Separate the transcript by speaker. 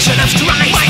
Speaker 1: resurrection of Christ.